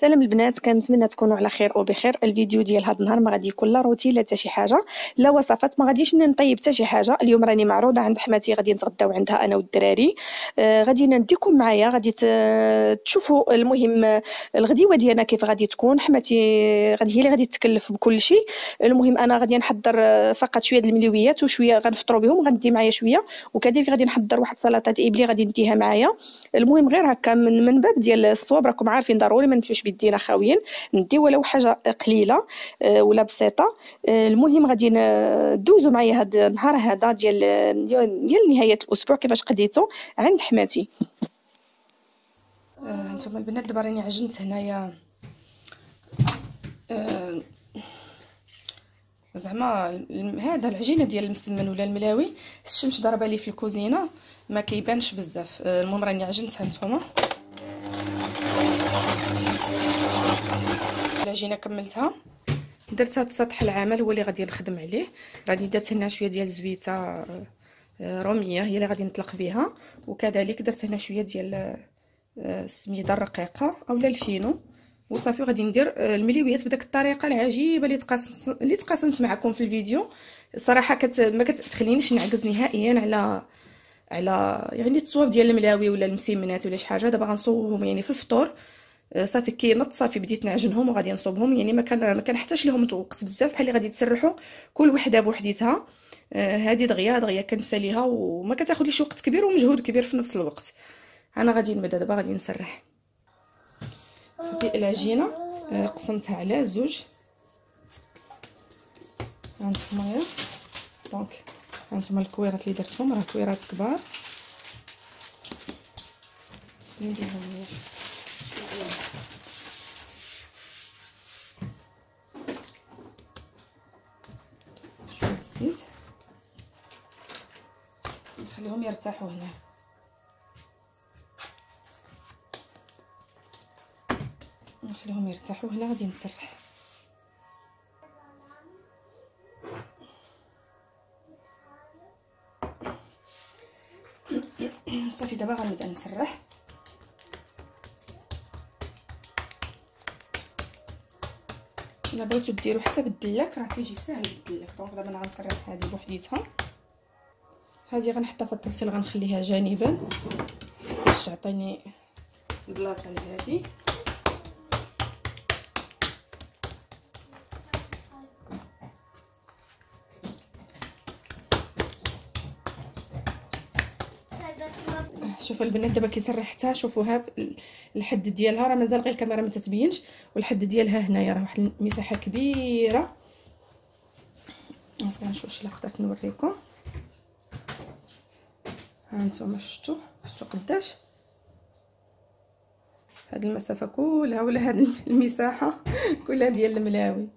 سلام البنات كنتمنى تكونوا على خير وبخير. الفيديو ديال هذا النهار ما غادي يكون لا روتين لا حتى شي حاجة لا وصفات ما غاديش نطيب حتى شي حاجة. اليوم راني معروضة عند حماتي غادي نتغداو عندها أنا والدراري. آه غادي نديكم معايا غادي تشوفوا المهم الغديوة ديالنا كيف غادي تكون. حماتي غادي هي اللي غادي تكلف بكل شيء. المهم أنا غادي نحضر فقط شوية الملويات وشوية غنفطروا بهم غندي معايا شوية. وكذلك غادي نحضر واحد سلطه إبلي غادي نديها معايا. المهم غير هكا من من باب ديال الصواب راكم عارفين ضروري ما نمشيوش بيدينا خاويين ندي ولو حاجة قليلة آه، ولا بسيطة. آه، المهم غادي ندوزو معايا هاد النهار هذا ديال ديال نهاية الأسبوع كيفاش قضيتو. عند حماتي آه، أنتم البنات دابا راني عجنت هنايا. آه زعما هذا العجينة ديال المسمن ولا الملاوي الشمس ضربة لي في الكوزينة ما كيبانش بزاف. المهم راني عجنتها نتوما العجينه كملتها. درت هاد السطح العمل هو اللي غادي نخدم عليه. راني درت هنا شوية ديال الزويته آه، رومية هي اللي غادي نطلق بها وكذلك درت هنا شوية ديال آه، السميده الرقيقة اولا الفينو. وصافي غادي ندير آه، المليويات بداك الطريقة العجيبة اللي تقاسمت اللي تقاسمت معكم في الفيديو. صراحة كت ما كتخلينيش نعكز نهائيا على على يعني التصواب ديال الملاوي ولا المسيمنات ولا شي حاجة. دابا غنصوبهم يعني في الفطور. آه، صافي كينط صافي بديت نعجنهم وغادي نصوبهم. يعني ما كان ما كنحتاج لهم وقت بزاف بحال اللي غادي تسرحوا كل وحدة بوحديتها. آه، هذه دغيا دغيا كنساليها وما كتاخذليش وقت كبير ومجهود كبير في نفس الوقت. أنا غادي نبدأ دابا غادي نسرح. صافي العجينه آه، قسمتها على زوج. هانتوما دونك هانتوما الكويرات اللي درتهم راه كويرات كبار. نديرهم يرتاحوا هنا. نخليهم يرتاحوا هنا غادي نسرح. صافي دابا غنبدا نسرح. إلا بغيتو ديروا حتى بالدلاك راه كيجي ساهل بالدلاك دونك دابا أنا غنسرح هذه بوحديتها. هذه غنحطها في الطبسيل غنخليها جانبا. باش تعطيني البلاصة لهذه شوفوا البنات دابا كي سرحتها شوفوها الحد ديالها راه مازال غير الكاميرا ما تتبينش والحد ديالها هنايا راه واحد المساحة كبيرة. نصبر نشوف واش قدرت نوريكم. ها أنتم شفتوا شفتوا قداش؟ هاد المسافة كلها ولا هاد المساحة؟ كلها ديال الملاوي.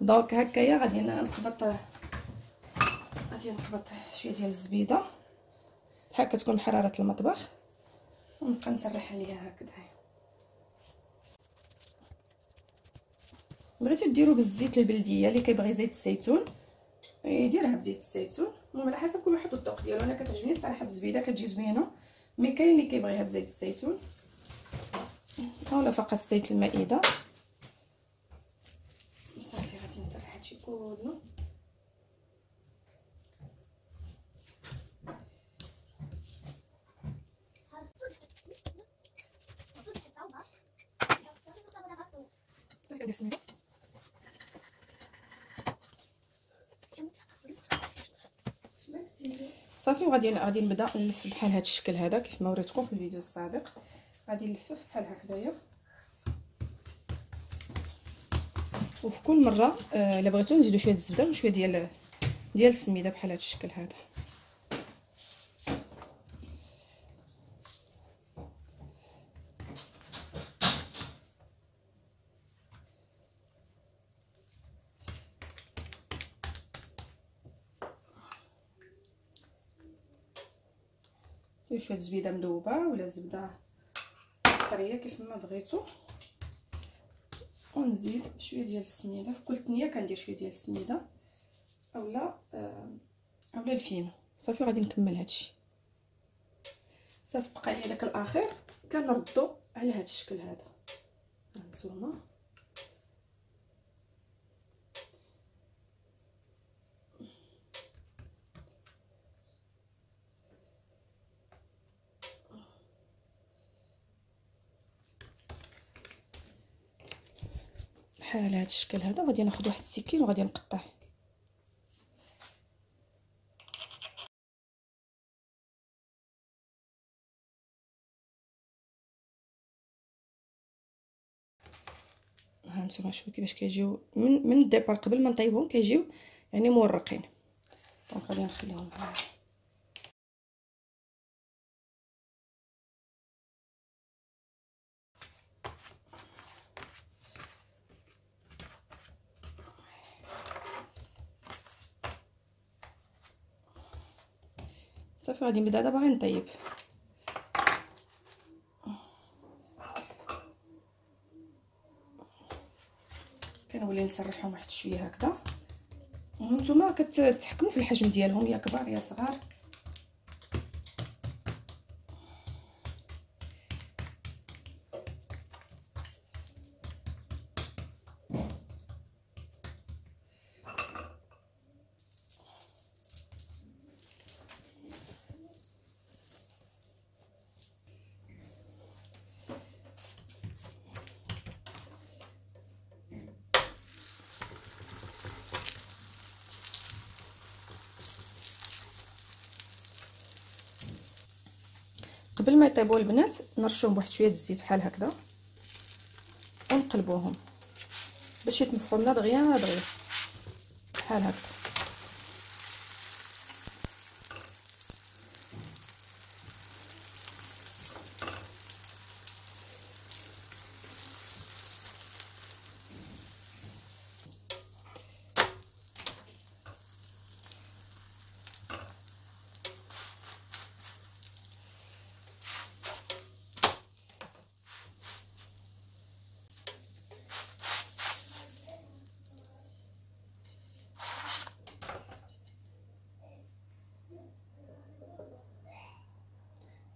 دونك هكايا غادي نقبط غادي نقبط شوية ديال الزبيدة. هكا تكون حرارة المطبخ. ونبقى نسرح عليها هكذا بغيتو ديروا بالزيت البلدية اللي كيبغي زيت الزيتون. يديرها بزيت الزيتون المهم على حسب كل واحد والذوق ديالو. أنا كتعجبني الصراحة بالزبيده كتجي زوينه مي كاين اللي كيبغيها بزيت الزيتون. اولا فقط زيت المائدة. صافي غادي نسرح هادشي كله. صافي وغادي غادي نبدا نلف بحال هذا الشكل هذا كيف ما وريتكم في الفيديو السابق. غادي نلفف بحال هكذايا. وفي كل مرة آه، إلا بغيتو نزيدو شوية الزبدة وشوية ديال ديال السميدة بحال هذا الشكل هذا. شوية زبيدة مذوبة ولا زبدة طرية كيف ما بغيتو. ونزيد شوية ديال السميدة. في كل ثنيه كندير شوية ديال السميدة. أولا آه أولا الفينو. صافي غادي نكمل هادشي. صافي بقى لي داك الأخير. كنردو على هاد الشكل هذا. مكتومه بحال هذا الشكل هذا. غادي ناخذ واحد السكين وغادي نقطع ها نتوما شوفوا كيفاش كيجيو. من من ال départ قبل ما نطيبهم كيجيو يعني مورقين. donc غادي نخليهم هنا. صافي غادي نبدا دابا غير نطيب كنولي نسرحهم واحد شوية هكذا. وأنتم كتحكموا في الحجم ديالهم يا كبار يا صغار. قبل ما يطيبوا البنات نرشوهم بواحد شوية الزيت بحال هكذا ونقلبوهم باش يتنفخوا لنا دغيا دغيا بحال هكذا.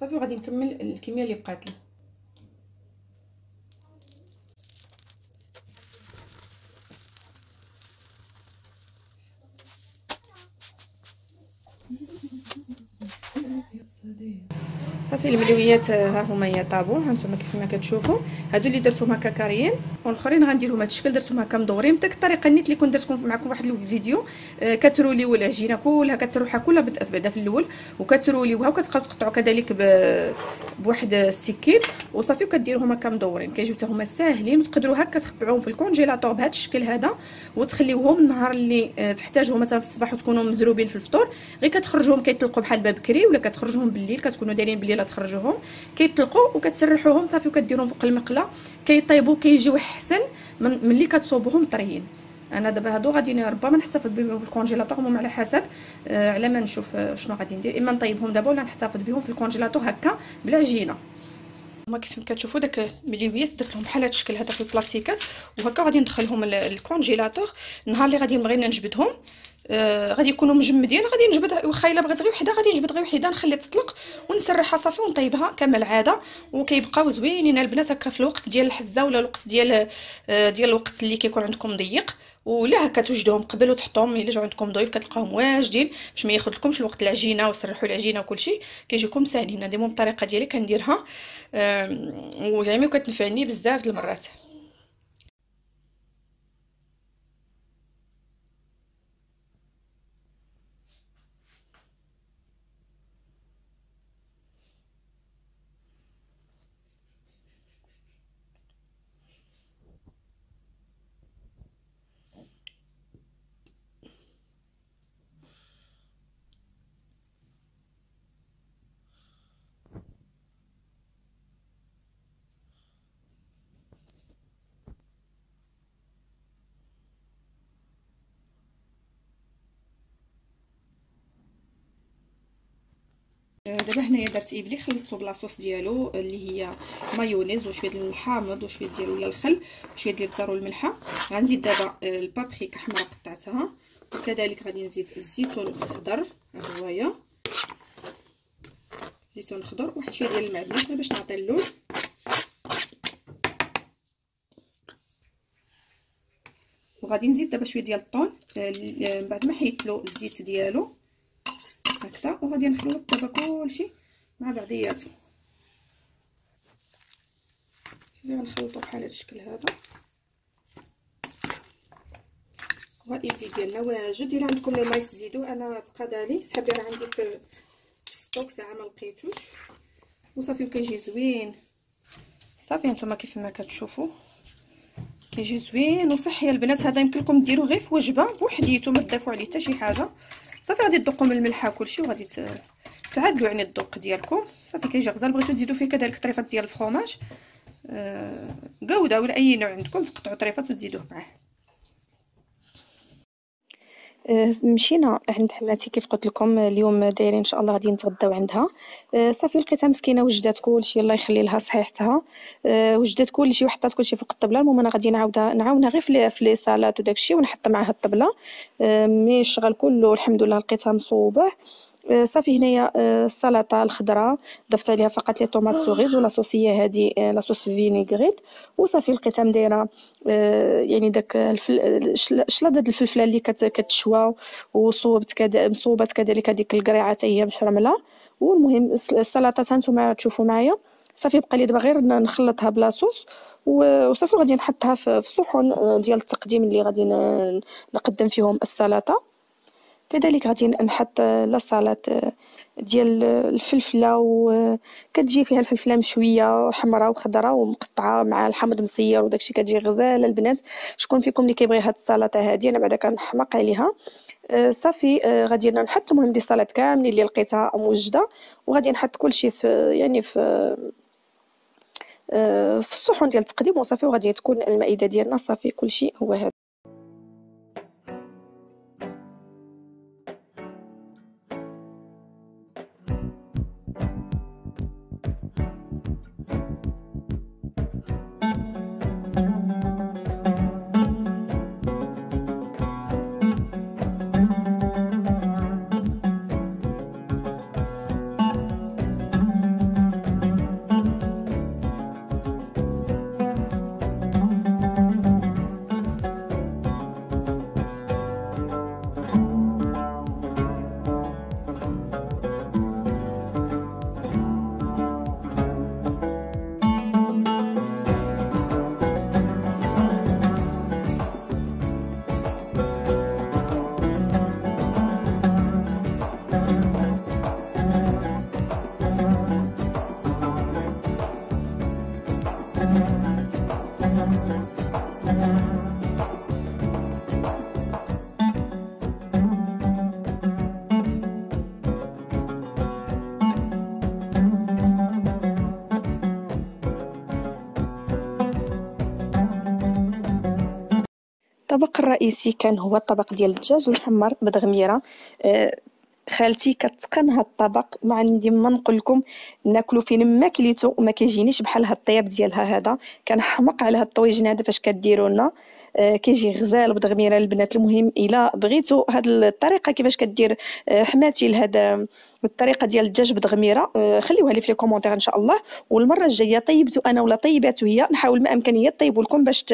صافي وغادي نكمل الكمية اللي بقات لي صافي الملويات ها هما يطابوا ها نتوما كيف ما كتشوفوا هادو اللي درتهم هكا كاريين. والآخرين غنديرهم هاد الشكل. درتهم هكا مدورين بداك الطريقة نيت اللي كنت درتكم معكم واحد الفيديو. آه كتروليو العجينة كلها كتسروحها كلها بعدا في الأول وكتروليوها وكتبقاو تقطعوا كذلك بواحد السكين وصافي وكديروهم هكا مدورين كيجيو حتى هما ساهلين وتقدروا هكا تخبعوهم في ال congélateur بهذا الشكل هذا وتخليوهم النهار اللي آه تحتاجوهم مثلا في الصباح وتكونوا مزروبين في الفطور. غير كتخرجوهم كيطلقوا بحال بكري ولا كتخرجوهم بالليل كتكونوا دايرين بالليل تخرجوهم. كيطلقوا وكتسرحوهم صافي وكديروهم فوق المقلة. كيطيبوا كيجيو احسن من ملي كتصوبوهم طريين. أنا دابا هادو غادي ربما نحتفظ بهم في ال congélateur المهم على حسب آه على ما نشوف آه شنو غادي ندير. إما نطيبهم دابا ولا نحتفظ بهم في الكونجيلاتور هكا بلا عجينه هما كيف ما كتشوفوا داك المليويات درت لهم بحال هذا الشكل هذا في البلاستيكات وهكا غادي ندخلهم الكونجيلاتور النهار اللي غادي نبغي نجبدهم آه غادي يكونوا مجمدين غادي نجبد واخا إلا بغيت غير وحدة غادي نجبد غير وحدة نخليها تطلق ونسرحها صافي ونطيبها كما العادة. وكيبقاو زوينين البنات هكا في الوقت ديال الحزة ولا الوقت ديال آه ديال الوقت اللي كيكون عندكم ضيق. ولا هكا توجدوهم قبل وتحطوهم إلا جاو عندكم ضيوف كتلقاوهم واجدين باش ما ياخذلكمش الوقت العجينة وسرحوا العجينة وكلشي كيجيكم ساهلين هذه الطريقة ديالي كنديرها. وزعما كتنفعني بزاف د المرات. دابا هنايا درت إبلي خلطته بلاصوص ديالو اللي هي مايونيز وشوية ديال الحامض وشوية ديال ولا الخل وشويه ديال البزار والملحة. غنزيد دابا البابريكا حمراء قطعتها وكذلك غادي نزيد الزيتون الخضر ها هويا زيتون خضر واحد شوية ديال المعدنوس باش نعطي اللون. وغادي نزيد دابا شوية ديال الطون من بعد ما حيت له الزيت ديالو. هكذا وغادي نخلط دابا كلشي مع بعضياتو. شوفي غنخلطو بحال هذا الشكل هذا. والابلي ديالنا واجد الا عندكم ال maïs زيدو. أنا تقادالي سحابي راه عندي في stock ساعة ما لقيتوش. وصافي وكيجي زوين. صافي نتوما كيف ما كتشوفوا. كيجي زوين وصحي. البنات هذا يمكن لكم ديروه غير في وجبة بوحديتو ما تضيفوا عليه حتى شي حاجة. صافي غادي تذوقوا من الملحة كلشي وغادي تعدلوا يعني الذوق ديالكم. صافي كيجي غزال بغيتو تزيدوا فيه كذلك طريفات ديال الفرomاج آه ولا أي نوع عندكم تقطعوا طريفات وتزيدوه معاه. مشينا عند حماتي كيف قلت لكم اليوم دايرين إن شاء الله غادي نتغداو عندها. آه، صافي لقيتها مسكينه وجدات كلشي الله يخلي لها صحيحتها. آه، وجدات كلشي وحطات كلشي فوق الطبلة. المهم أنا غادي نعاودها نعاونها غير في لي صالات وداكشي ونحط معاها الطبلة. mais الشغل كله الحمد لله لقيتها مصوبة. آه، صافي هنايا آه، السلطة الخضراء ضفت عليها فقط les tomates cerises و la sauce هي هذه آه، la sauce vinaigrette. وصافي لقيتها مدايره يعني داك الفل... شلاضه الفلفلة اللي كتشوى وصوبت كذا مصوبات كذلك هذيك القريعة حتى هي مشرملة. والمهم السلطة هانتوما تشوفوا معايا. صافي بقى لي دابا غير نخلطها ب la sauce. وصافي غادي نحطها في الصحن ديال التقديم اللي غادي نقدم فيهم السلطة. كذلك غادي نحط لا سالاد ديال الفلفلة وكتجي فيها الفلفلة مشوية حمراء وخضراء ومقطعة مع الحمض مسير وداكشي كتجي غزاله البنات شكون فيكم اللي كيبغي هاد السلطة هادي؟ أنا بعدا كنحماق عليها. آه، صافي. آه، غادي نحط المهم دي السلطات كاملين اللي لقيتها موجده وغادي نحط كلشي في يعني في آه، في الصحن ديال التقديم وصافي وغادي تكون المائدة ديالنا صافي. كلشي هو هذا. الرئيسي كان هو الطبق ديال الدجاج المحمر بدغميره آه، خالتي كتقن هاد الطبق. ما عندي ما نقول لكم ناكلو فين ما كليتو وما كيجينيش بحال هاد الطياب ديالها هذا. كنحمق على هاد الطويجن هذا فاش كديروا لنا آه، كيجي غزال بدغميره البنات المهم إلا بغيتو هاد الطريقة كيفاش كدير آه، حماتي لهذا الطريقة ديال الدجاج بدغميره آه، خليوها لي في les commentaires إن شاء الله. والمرة الجاية طيبتو أنا ولا طيباتو هي نحاول ما امكن طيبوا لكم باش.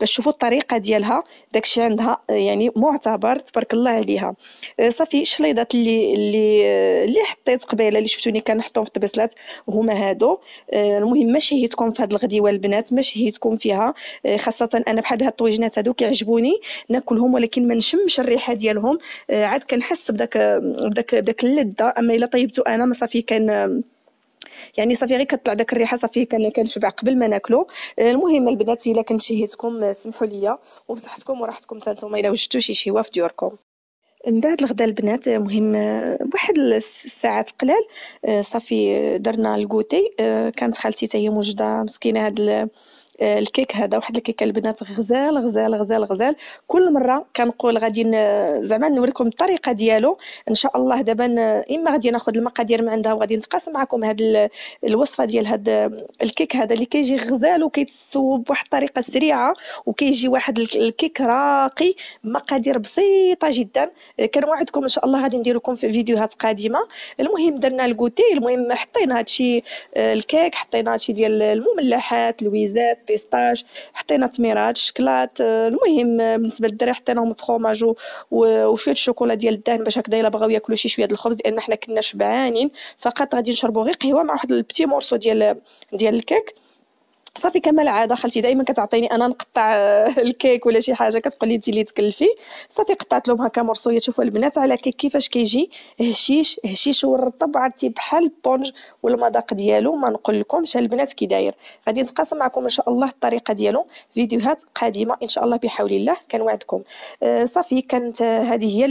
باش تشوفوا الطريقة ديالها. داكشي عندها آه، يعني معتبر تبارك الله عليها. آه، صافي الشليضات اللي اللي اللي حطيت قبيلة اللي شفتوني كنحطهم في الطبيصلات هما هادو. المهم ما شهيتكم في هاد الغديوة البنات ما شهيتكم فيها. خاصة أنا بحال هاد الطويجنات هادو كيعجبوني ناكلهم ولكن ما نشمش الريحة ديالهم. عاد كنحس بداك بداك بداك اللذة. أما إلا طيبته أنا ما صافي كان يعني صافي غير كطلع داك الريحة صافي كان كنشبع قبل ما ناكلو. المهم البنات إلا كنت شهيتكم سمحوا لي وبصحتكم وراحتكم حتى نتوما إلا وجدتوا شي شهوة في ديوركم. من بعد الغداء البنات مهم بواحد الساعات قلال صافي درنا الكوتي كانت خالتي حتى هي موجودة مسكينة هاد الكيك هذا واحد الكيكه البنات غزال غزال غزال غزال. كل مرة كنقول غادي زعما نوريكم الطريقة ديالو. إن شاء الله دابا إما غادي ناخذ المقادير من عندها وغادي نتقاسم معكم هاد الوصفة ديال هاد الكيك هذا اللي كيجي غزال وكيتسوب بواحد الطريقة سريعة وكيجي واحد الكيك راقي مقادير بسيطة جدا. كنوعدكم إن شاء الله غادي ندير لكم في فيديوهات قادمة. المهم درنا ال goûter المهم حطينا هادشي آه، الكيك حطينا هادشي ديال المملحات الويزات pistaches حطينا تميرات شكلاط المهم بالنسبة للدراري حطيناهم فخوماج وشوية الشوكولا ديال الدهن باش هكذا إلا بغاو ياكلوا شي شوية د الخبز لأن حنا كنا شبعانين فقط غادي نشربوا غير قهوة مع واحد ال petit morceau ديال ديال الكيك. صافي كما العاده خالتي دائما كتعطيني أنا نقطع الكيك ولا شي حاجة. كتقول لي انت اللي تكلفي. صافي قطعت لهم هكا مورصوات. شوفوا البنات على كيك كيفاش كيجي. هشيش هشيش والرطب عرفتي بحال ال éponge والمذاق ديالو. ما نقول لكمش البنات كي داير. غادي نتقاسم معكم إن شاء الله الطريقة ديالو. فيديوهات قادمة إن شاء الله بحول الله كنوعدكم. آه صافي كانت هذه هي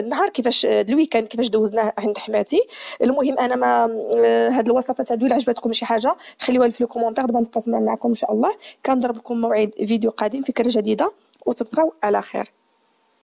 النهار كيفاش ال week-end كيفاش دوزناه عند حماتي. المهم أنا ما آه هاد الوصفات هادو الا عجبتكم شي حاجة خليوها في ال commentaire دابا نتقاسم معكم إن شاء الله. كنضرب لكم موعد فيديو قادم فكرة جديدة وتبقاو على خير.